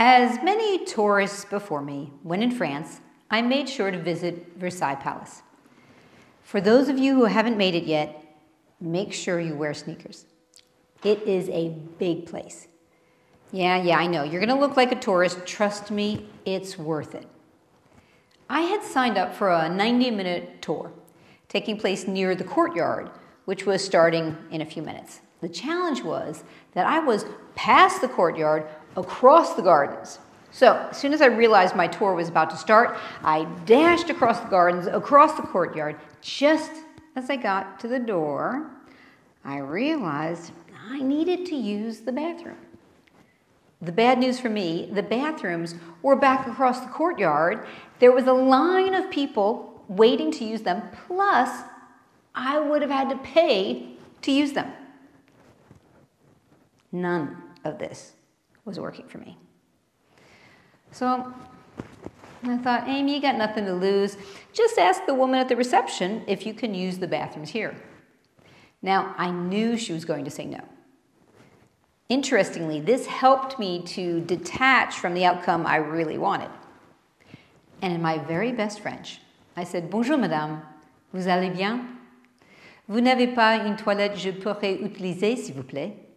As many tourists before me, when in France, I made sure to visit Versailles Palace. For those of you who haven't made it yet, make sure you wear sneakers. It is a big place. Yeah, yeah, I know. You're going to look like a tourist. Trust me, it's worth it. I had signed up for a 90 minute tour taking place near the courtyard, which was starting in a few minutes. The challenge was that I was past the courtyard across the gardens. So as soon as I realized my tour was about to start, I dashed across the gardens, across the courtyard. Just as I got to the door, I realized I needed to use the bathroom. The bad news for me, the bathrooms were back across the courtyard. There was a line of people waiting to use them, plus I would have had to pay to use them. None of this was working for me. So I thought, Amy, you got nothing to lose. Just ask the woman at the reception if you can use the bathrooms here. Now, I knew she was going to say no. Interestingly, this helped me to detach from the outcome I really wanted. And in my very best French, I said, Bonjour, madame, vous allez bien? Vous n'avez pas une toilette je pourrais utiliser, s'il vous plaît?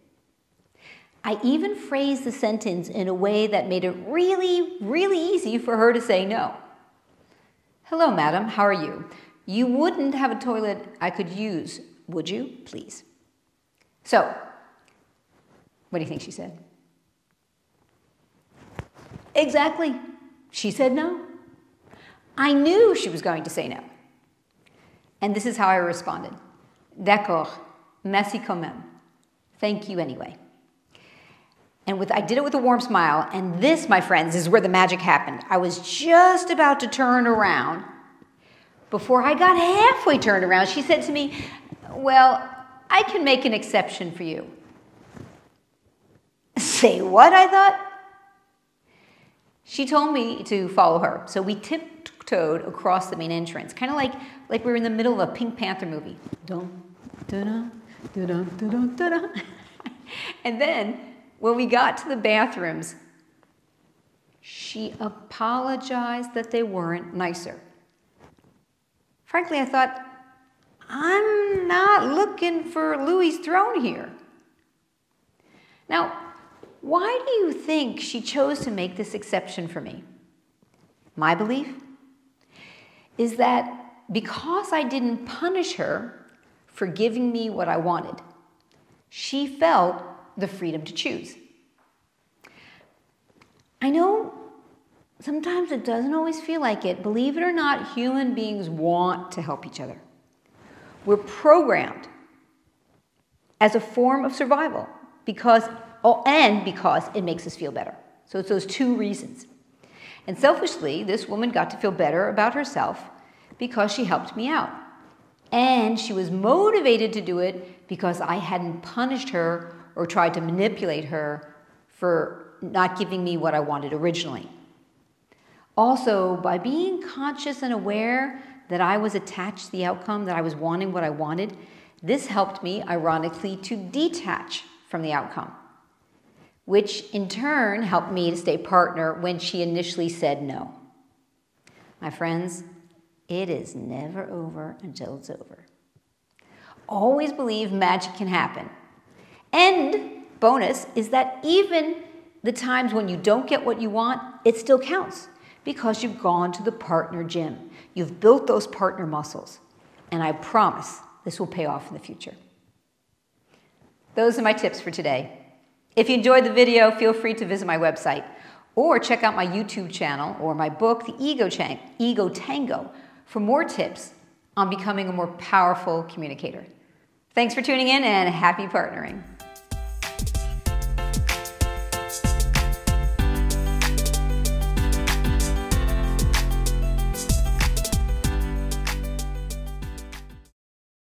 I even phrased the sentence in a way that made it really, really easy for her to say no. Hello, madam, how are you? You wouldn't have a toilet I could use, would you, please? So, what do you think she said? Exactly. She said no. I knew she was going to say no. And this is how I responded. D'accord. Merci quand même. Thank you anyway. And with, I did it with a warm smile. And this, my friends, is where the magic happened. I was just about to turn around. Before I got halfway turned around, she said to me, Well, I can make an exception for you. Say what? I thought. She told me to follow her. So we tiptoed across the main entrance, kind of like, like we were in the middle of a Pink Panther movie. Dun, dun, dun, dun, dun, dun, and then when we got to the bathrooms, she apologized that they weren't nicer. Frankly, I thought, I'm not looking for Louis' throne here. Now, why do you think she chose to make this exception for me? My belief is that because I didn't punish her for giving me what I wanted, she felt the freedom to choose. I know sometimes it doesn't always feel like it. Believe it or not, human beings want to help each other. We're programmed as a form of survival because oh, and because it makes us feel better. So it's those two reasons. And selfishly, this woman got to feel better about herself because she helped me out. And she was motivated to do it because I hadn't punished her or tried to manipulate her for not giving me what I wanted originally. Also, by being conscious and aware that I was attached to the outcome, that I was wanting what I wanted, this helped me, ironically, to detach from the outcome which in turn helped me to stay partner when she initially said no. My friends, it is never over until it's over. Always believe magic can happen. And bonus is that even the times when you don't get what you want, it still counts because you've gone to the partner gym. You've built those partner muscles. And I promise this will pay off in the future. Those are my tips for today. If you enjoyed the video, feel free to visit my website or check out my YouTube channel or my book, The Ego, Chang Ego Tango, for more tips on becoming a more powerful communicator. Thanks for tuning in and happy partnering.